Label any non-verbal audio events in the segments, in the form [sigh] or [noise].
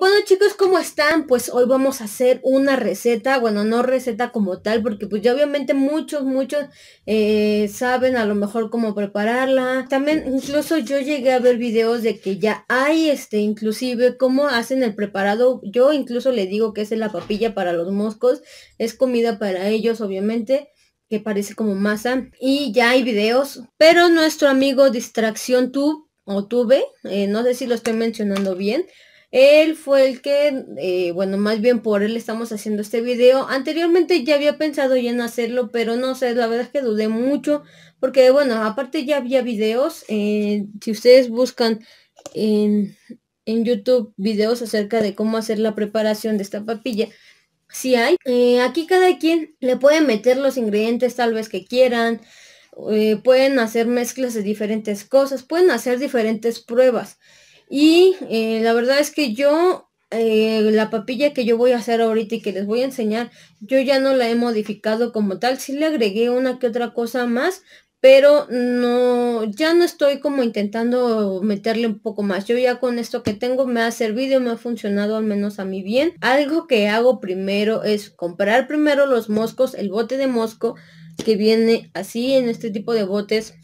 Bueno chicos, ¿cómo están? Pues hoy vamos a hacer una receta, bueno, no receta como tal, porque pues ya obviamente muchos, muchos eh, saben a lo mejor cómo prepararla. También incluso yo llegué a ver videos de que ya hay, este, inclusive cómo hacen el preparado. Yo incluso le digo que es la papilla para los moscos, es comida para ellos, obviamente que parece como masa y ya hay videos pero nuestro amigo distracción tube o tube eh, no sé si lo estoy mencionando bien él fue el que, eh, bueno, más bien por él estamos haciendo este video. Anteriormente ya había pensado ya en hacerlo, pero no sé, la verdad es que dudé mucho. Porque, bueno, aparte ya había videos. Eh, si ustedes buscan en, en, YouTube videos acerca de cómo hacer la preparación de esta papilla, si hay. Eh, aquí cada quien le puede meter los ingredientes tal vez que quieran. pueden hacer mezclas de diferentes cosas. Pueden hacer diferentes pruebas. Y eh, la verdad es que yo, eh, la papilla que yo voy a hacer ahorita y que les voy a enseñar, yo ya no la he modificado como tal. Sí le agregué una que otra cosa más, pero no, ya no estoy como intentando meterle un poco más. Yo ya con esto que tengo me ha servido, me ha funcionado al menos a mí bien. Algo que hago primero es comprar primero los moscos, el bote de mosco que viene así en este tipo de botes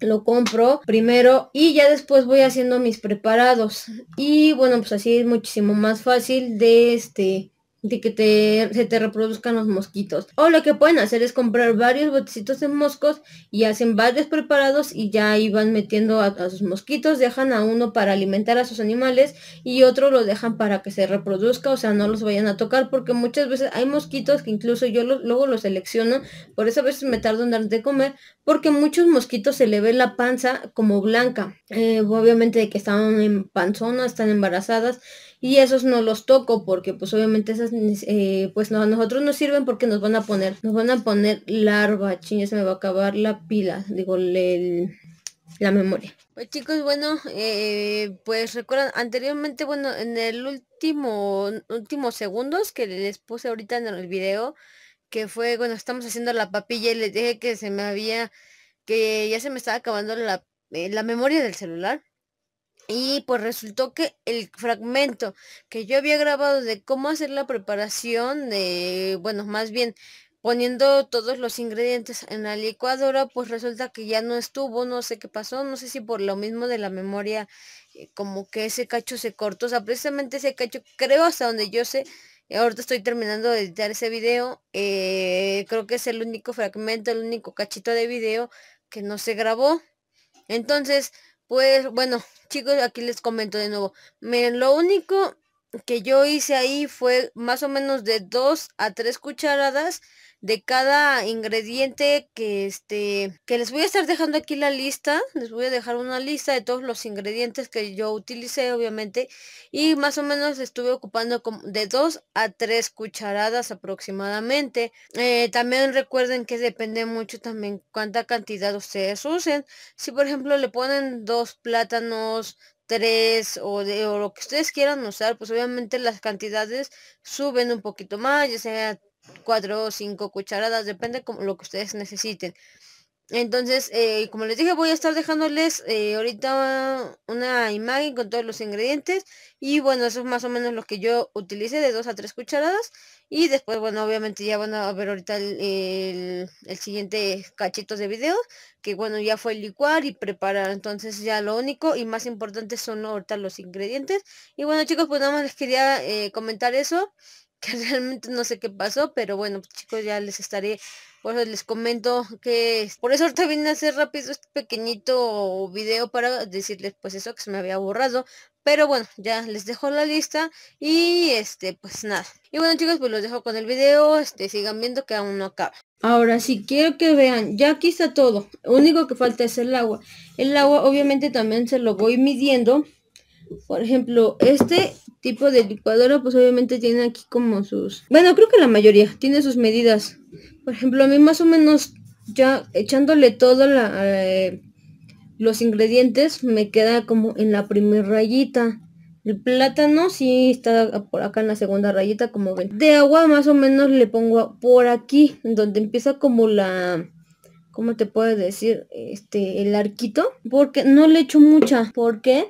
lo compro primero y ya después voy haciendo mis preparados. Y bueno pues así es muchísimo más fácil de este de que te, se te reproduzcan los mosquitos. O lo que pueden hacer es comprar varios botecitos de moscos y hacen varios preparados y ya ahí van metiendo a, sus mosquitos, dejan a uno para alimentar a sus animales y otro lo dejan para que se reproduzca, o sea, no los vayan a tocar porque muchas veces hay mosquitos que incluso yo luego los selecciono, por eso a veces me tardo en dar de comer, porque muchos mosquitos se le ve la panza como blanca, eh, obviamente de que están en panzona, están embarazadas y esos no los toco porque pues obviamente esas eh, pues no, a nosotros nos sirven porque nos van a poner, nos van a poner larva, ching, se me va a acabar la pila, digo, la memoria. Pues chicos, bueno, eh, pues recuerdan anteriormente, bueno, en el último, últimos segundos que les puse ahorita en el video, que fue, bueno, estamos haciendo la papilla y les dije que se me había, que ya se me estaba acabando la, eh, la memoria del celular. Y pues resultó que el fragmento que yo había grabado de cómo hacer la preparación de, bueno, más bien poniendo todos los ingredientes en la licuadora, pues resulta que ya no estuvo, no sé qué pasó, no sé si por lo mismo de la memoria, eh, como que ese cacho se cortó, o sea, precisamente ese cacho, creo hasta donde yo sé, ahorita estoy terminando de editar ese video, eh, creo que es el único fragmento, el único cachito de video que no se grabó. Entonces, pues bueno, chicos, aquí les comento de nuevo. Lo único que yo hice ahí fue más o menos de 2 a 3 cucharadas de cada ingrediente que este que les voy a estar dejando aquí la lista les voy a dejar una lista de todos los ingredientes que yo utilicé obviamente y más o menos estuve ocupando como de 2 a 3 cucharadas aproximadamente. Eh, también recuerden que depende mucho también cuánta cantidad ustedes usen. Si por ejemplo le ponen dos plátanos tres o de o lo que ustedes quieran usar pues obviamente las cantidades suben un poquito más ya sea cuatro o cinco cucharadas, depende como lo que ustedes necesiten. Entonces, eh, como les dije, voy a estar dejándoles eh, ahorita una imagen con todos los ingredientes. Y bueno, eso es más o menos lo que yo utilicé de dos a tres cucharadas. Y después, bueno, obviamente ya van a ver ahorita el, el, siguiente cachito de video. Que bueno, ya fue licuar y preparar. Entonces ya lo único y más importante son ahorita los ingredientes. Y bueno chicos, pues nada más les quería eh, comentar eso que realmente no sé qué pasó, pero bueno, pues, chicos, ya les estaré, por eso les comento que por eso ahorita vine a hacer rápido este pequeñito video para decirles pues eso que se me había borrado, pero bueno, ya les dejo la lista y este, pues nada. Y bueno chicos, pues los dejo con el video, este, sigan viendo que aún no acaba. Ahora sí, quiero que vean, ya aquí está todo, lo único que falta es el agua. El agua obviamente también se lo voy midiendo. Por ejemplo, este tipo de licuadora, pues obviamente tiene aquí como sus... Bueno, creo que la mayoría tiene sus medidas. Por ejemplo, a mí más o menos ya echándole todo la, eh, los ingredientes me queda como en la primera rayita. El plátano sí está por acá en la segunda rayita, como ven. De agua más o menos le pongo por aquí, donde empieza como la... ¿Cómo te puedo decir? Este, el arquito. Porque no le echo mucha. ¿Por qué?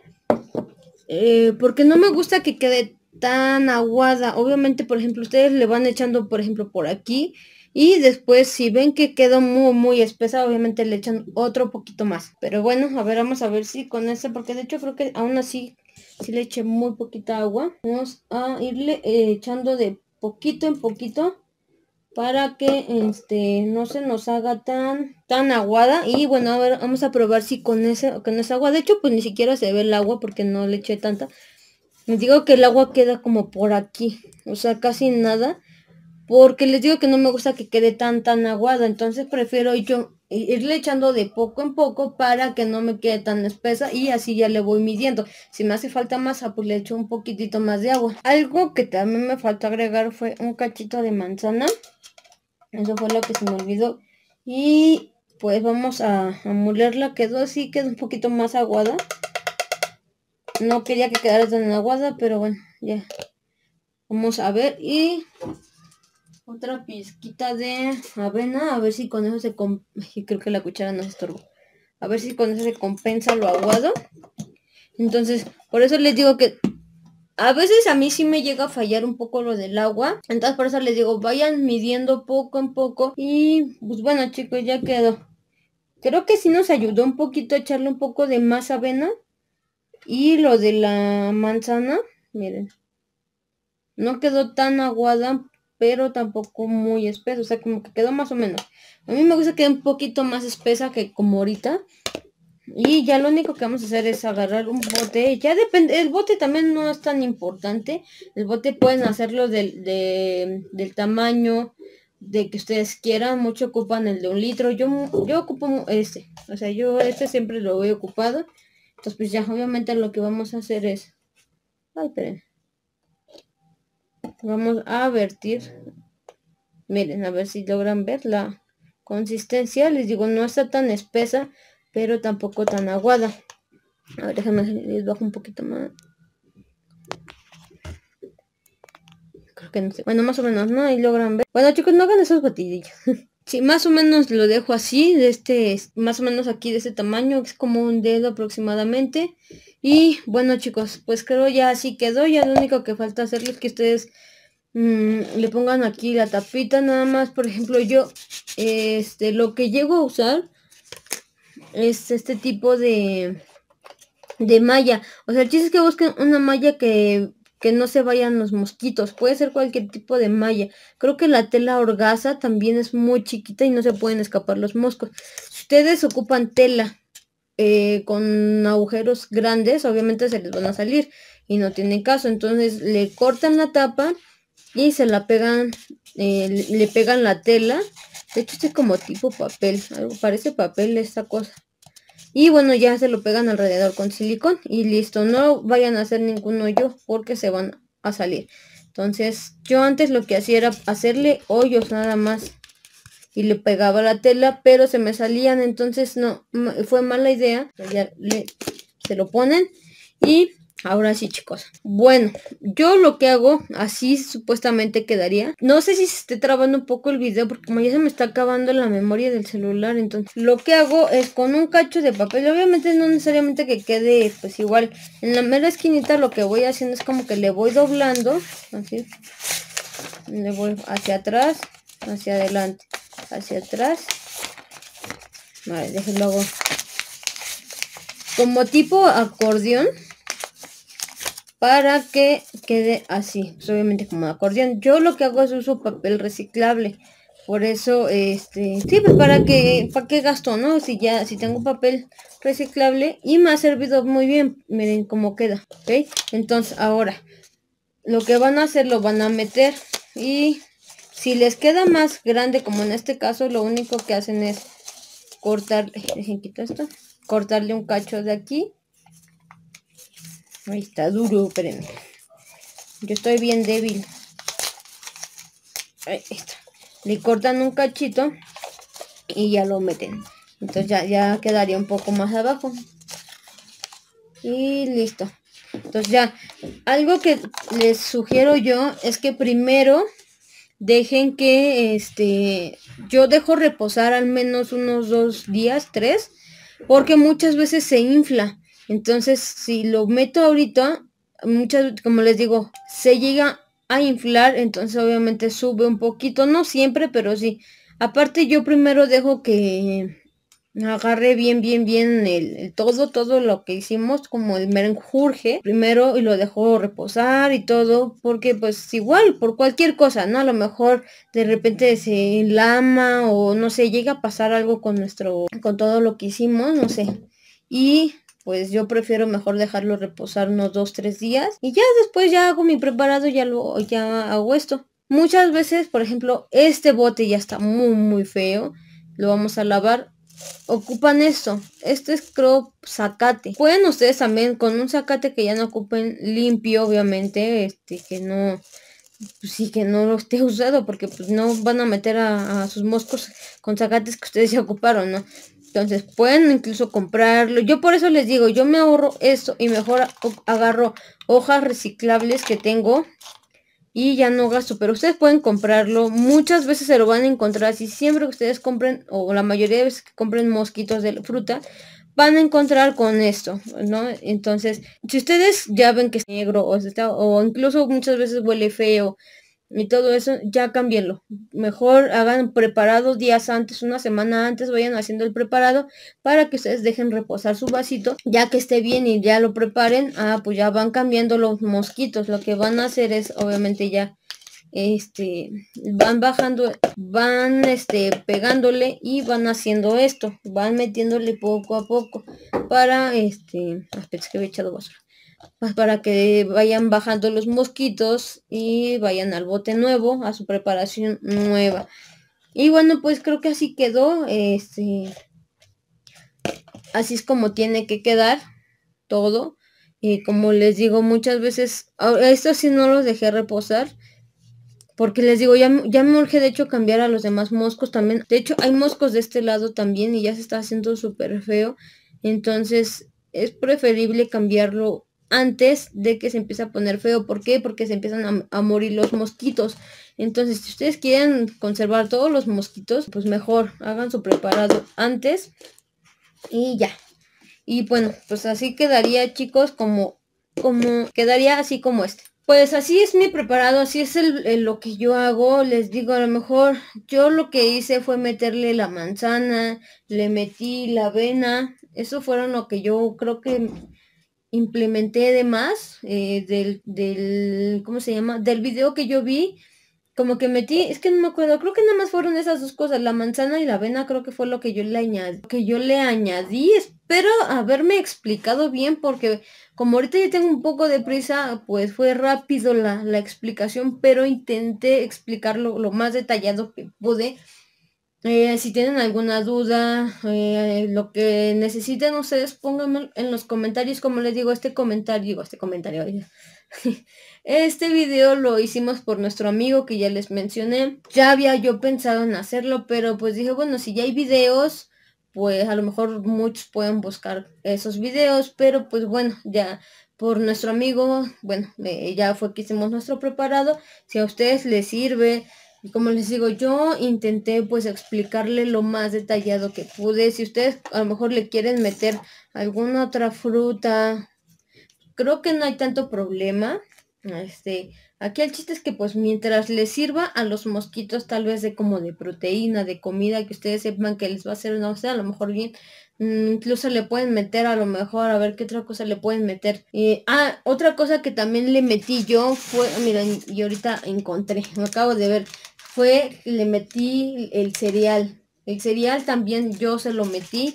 Eh, porque no me gusta que quede tan aguada. Obviamente, por ejemplo, ustedes le van echando, por ejemplo, por aquí. Y después, si ven que quedó muy, muy espesa, obviamente le echan otro poquito más. Pero bueno, a ver, vamos a ver si con ese, porque de hecho creo que aún así, si le eché muy poquita agua. Vamos a irle eh, echando de poquito en poquito para que este no se nos haga tan tan aguada y bueno a ver vamos a probar si con ese con esa agua de hecho pues ni siquiera se ve el agua porque no le eché tanta les digo que el agua queda como por aquí o sea casi nada porque les digo que no me gusta que quede tan tan aguada entonces prefiero yo irle echando de poco en poco para que no me quede tan espesa y así ya le voy midiendo. Si me hace falta masa, pues le echo un poquitito más de agua. Algo que también me faltó agregar fue un cachito de manzana. Eso fue lo que se me olvidó. Y pues vamos a, a molerla. Quedó así, quedó un poquito más aguada. No quería que quedara tan aguada, pero bueno, ya. Vamos a ver y otra pizquita de avena, a ver si con eso se... Creo que la cuchara no se estorbó. A ver si con eso se compensa lo aguado. Entonces, por eso les digo que a veces a mí sí me llega a fallar un poco lo del agua. Entonces por eso les digo, vayan midiendo poco en poco. Y pues bueno chicos, ya quedó. Creo que sí nos ayudó un poquito a echarle un poco de más avena. Y lo de la manzana, miren. No quedó tan aguada, pero tampoco muy espeso. O sea, como que quedó más o menos. A mí me gusta que un poquito más espesa que como ahorita. Y ya lo único que vamos a hacer es agarrar un bote. Ya depende, el bote también no es tan importante. El bote pueden hacerlo del, del tamaño de que ustedes quieran. Mucho ocupan el de un litro. Yo, yo ocupo este. O sea, yo este siempre lo voy ocupado. Entonces pues ya obviamente lo que vamos a hacer es... Ay, esperen. Vamos a vertir. Miren, a ver si logran ver la consistencia. Les digo, no está tan espesa pero tampoco tan aguada. A ver, déjenme les bajo un poquito más. Creo que no sé. Bueno, más o menos, ¿no? Ahí logran ver. Bueno, chicos, no hagan esos batidillos. [laughs] sí, más o menos lo dejo así, de este, más o menos aquí de este tamaño, es como un dedo aproximadamente. Y bueno, chicos, pues creo ya así quedó. Ya lo único que falta hacerles es que ustedes mm, le pongan aquí la tapita nada más. Por ejemplo, yo, este, lo que llego a usar es este tipo de, de malla. O sea, el chiste es que busquen una malla que, que no se vayan los mosquitos. Puede ser cualquier tipo de malla. Creo que la tela orgasa también es muy chiquita y no se pueden escapar los moscos. Si ustedes ocupan tela eh, con agujeros grandes, obviamente se les van a salir y no tienen caso. Entonces le cortan la tapa y se la pegan, eh, le pegan la tela de hecho, este es como tipo papel. Algo parece papel esta cosa. Y bueno, ya se lo pegan alrededor con silicón. Y listo. No vayan a hacer ningún hoyo porque se van a salir. Entonces, yo antes lo que hacía era hacerle hoyos nada más. Y le pegaba la tela, pero se me salían. Entonces, no, fue mala idea. Ya le, se lo ponen. Y Ahora sí, chicos. Bueno, yo lo que hago, así supuestamente quedaría. No sé si se esté trabando un poco el video porque como ya se me está acabando la memoria del celular. Entonces, lo que hago es con un cacho de papel. Obviamente no necesariamente que quede pues igual. En la mera esquinita lo que voy haciendo es como que le voy doblando. Así. Le voy hacia atrás, hacia adelante, hacia atrás. Vale, déjenlo hago. Como tipo acordeón para que quede así, obviamente como acordeón. Yo lo que hago es uso papel reciclable. Por eso, este, sí, pues para que, para qué gasto, ¿no? Si ya, si tengo papel reciclable y me ha servido muy bien, miren cómo queda, ¿ok? Entonces, ahora, lo que van a hacer, lo van a meter y si les queda más grande, como en este caso, lo único que hacen es cortar, dejen esto, cortarle un cacho de aquí Ahí está duro, espérenme. Yo estoy bien débil. Ahí está. Le cortan un cachito y ya lo meten. Entonces ya, ya quedaría un poco más abajo. Y listo. Entonces ya, algo que les sugiero yo es que primero dejen que este yo dejo reposar al menos unos dos días, tres, porque muchas veces se infla. Entonces, si lo meto ahorita, muchas, como les digo, se llega a inflar, entonces obviamente sube un poquito, no siempre, pero sí. Aparte yo primero dejo que agarre bien, bien, bien el, todo, todo lo que hicimos, como el merenjurje, primero y lo dejo reposar y todo, porque pues igual, por cualquier cosa, ¿no? A lo mejor de repente se lama o no sé, llega a pasar algo con nuestro, con todo lo que hicimos, no sé. Y pues yo prefiero mejor dejarlo reposar unos dos, tres días y ya después ya hago mi preparado, ya lo, ya hago esto. Muchas veces, por ejemplo, este bote ya está muy, muy feo. Lo vamos a lavar ocupan esto. Este es crop zacate. Pueden ustedes también con un zacate que ya no ocupen limpio, obviamente, este que no pues sí que no lo esté [laughs] usado porque pues no van a meter a, sus moscos con zacates que ustedes ya ocuparon, ¿no? Entonces pueden incluso comprarlo. Yo por eso les digo, yo me ahorro esto y mejor agarro hojas reciclables que tengo y ya no gasto, pero ustedes pueden comprarlo, muchas veces se lo van a encontrar, si siempre que ustedes compren, o la mayoría de veces que compren mosquitos de fruta, van a encontrar con esto, ¿no? Entonces, si ustedes ya ven que es negro o, está, o incluso muchas veces huele feo, y todo eso, ya cámbienlo. Mejor hagan preparado días antes, una semana antes, vayan haciendo el preparado para que ustedes dejen reposar su vasito. Ya que esté bien y ya lo preparen, ah, pues ya van cambiando los mosquitos. Lo que van a hacer es, obviamente ya, este, van bajando, van, este, pegándole y van haciendo esto. Van metiéndole poco a poco para, este, espera que he echado basura para que vayan bajando los mosquitos y vayan al bote nuevo, a su preparación nueva. Y bueno, pues creo que así quedó. Este, así es como tiene que quedar todo. Y como les digo muchas veces, esto sí no los dejé reposar. Porque les digo, ya, ya me urge de hecho cambiar a los demás moscos también. De hecho, hay moscos de este lado también y ya se está haciendo súper feo. Entonces, es preferible cambiarlo antes de que se empiece a poner feo. ¿Por qué? Porque se empiezan a, morir los mosquitos. Entonces, si ustedes quieren conservar todos los mosquitos, pues mejor hagan su preparado antes y ya. Y bueno, pues así quedaría, chicos, como, como quedaría así como este. Pues así es mi preparado, así es lo que yo hago. Les digo, a lo mejor yo lo que hice fue meterle la manzana, le metí la avena. Eso fueron lo que yo creo que implementé además eh, del, del, ¿cómo se llama? Del video que yo vi, como que metí, es que no me acuerdo, creo que nada más fueron esas dos cosas, la manzana y la avena, creo que fue lo que yo le añadí, que yo le añadí, espero haberme explicado bien porque como ahorita ya tengo un poco de prisa, pues fue rápido la, la explicación, pero intenté explicarlo lo más detallado que pude eh, si tienen alguna duda, eh, lo que necesiten ustedes, pónganme en los comentarios. Como les digo, este comentario, este comentario, [laughs] este video lo hicimos por nuestro amigo que ya les mencioné. Ya había yo pensado en hacerlo, pero pues dije, bueno, si ya hay videos, pues a lo mejor muchos pueden buscar esos videos, pero pues bueno, ya por nuestro amigo, bueno, eh, ya fue que hicimos nuestro preparado. Si a ustedes les sirve, como les digo, yo intenté pues explicarle lo más detallado que pude. Si ustedes a lo mejor le quieren meter alguna otra fruta, creo que no hay tanto problema. Este, aquí el chiste es que pues mientras les sirva a los mosquitos tal vez de como de proteína, de comida, que ustedes sepan que les va a hacer, no sé, a lo mejor bien, mm, incluso le pueden meter a lo mejor, a ver qué otra cosa le pueden meter. ah, otra cosa que también le metí yo fue, miren, y ahorita encontré, [laughs] me acabo de ver, fue, le metí el cereal. El cereal también yo se lo metí.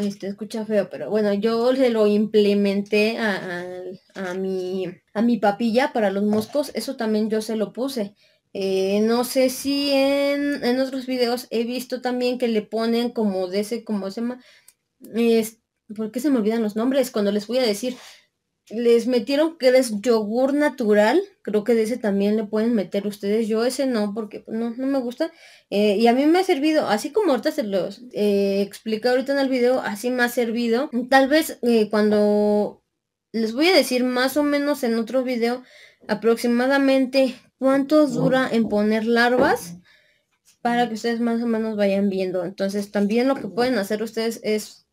Este, escucha feo, pero bueno, yo se lo implementé a, a, mi, a mi papilla para los moscos. Eso también yo se lo puse. Eh, no sé si en, en, otros videos he visto también que le ponen como de ese, como se llama, es, ¿por qué se me olvidan los nombres? Cuando les voy a decir, les metieron que es yogur natural. Creo que de ese también le pueden meter ustedes. Yo ese no, porque no, no me gusta. Eh, y a mí me ha servido, así como ahorita se los eh, expliqué ahorita en el video, así me ha servido. Tal vez eh, cuando les voy a decir más o menos en otro video aproximadamente cuánto dura en poner larvas para que ustedes más o menos vayan viendo. Entonces también lo que pueden hacer ustedes es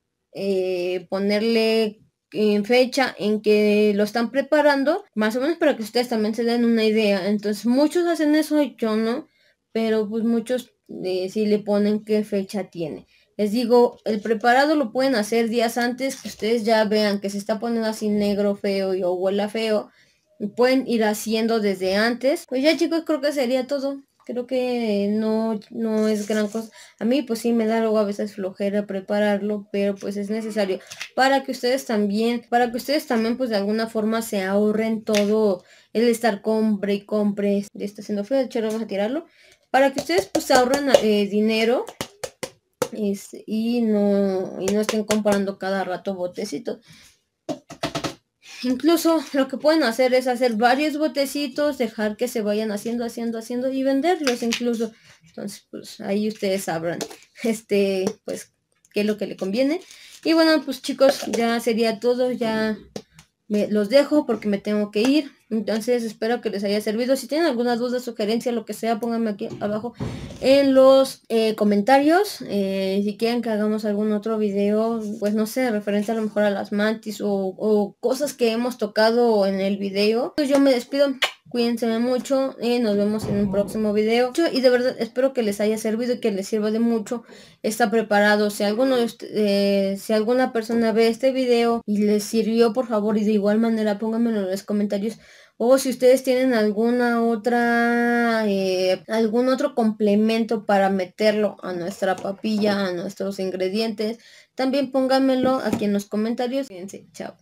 ponerle en fecha en que lo están preparando, más o menos para que ustedes también se den una idea. Entonces muchos hacen eso, yo no, pero pues muchos eh, sí le ponen qué fecha tiene. Les digo, el preparado lo pueden hacer días antes que ustedes ya vean que se está poniendo así negro feo y o huela feo. pueden ir haciendo desde antes. Pues ya chicos, creo que sería todo. Creo que no, no es gran cosa. A mí pues sí me da luego a veces flojera prepararlo, pero pues es necesario para que ustedes también, para que ustedes también pues de alguna forma se ahorren todo el estar compre y compre. Está haciendo feo, de hecho vamos a tirarlo. Para que ustedes pues ahorren eh, dinero y, no, y no estén comprando cada rato botecitos. Incluso lo que pueden hacer es hacer varios botecitos, dejar que se vayan haciendo, haciendo, haciendo y venderlos incluso. Entonces, pues ahí ustedes sabrán, [laughs] este, pues, qué es lo que le conviene. Y bueno, pues chicos, ya sería todo, ya los dejo porque me tengo que ir. Entonces espero que les haya servido. Si tienen alguna duda, sugerencia, lo que sea, pónganme aquí abajo en los eh, comentarios. Eh, si quieren que hagamos algún otro video, pues no sé, referente a lo mejor a las mantis o, o cosas que hemos tocado en el video. Pues yo me despido. Cuídense mucho y nos vemos en un próximo video. Y de verdad espero que les haya servido y que les sirva de mucho. Está preparado. Si alguno eh, si alguna persona ve este video y les sirvió, por favor, y de igual manera pónganmelo en los comentarios. O si ustedes tienen alguna otra, eh, algún otro complemento para meterlo a nuestra papilla, a nuestros ingredientes, también pónganmelo aquí en los comentarios. Fíjense, chao.